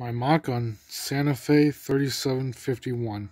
My mock on Santa Fe thirty seven fifty one.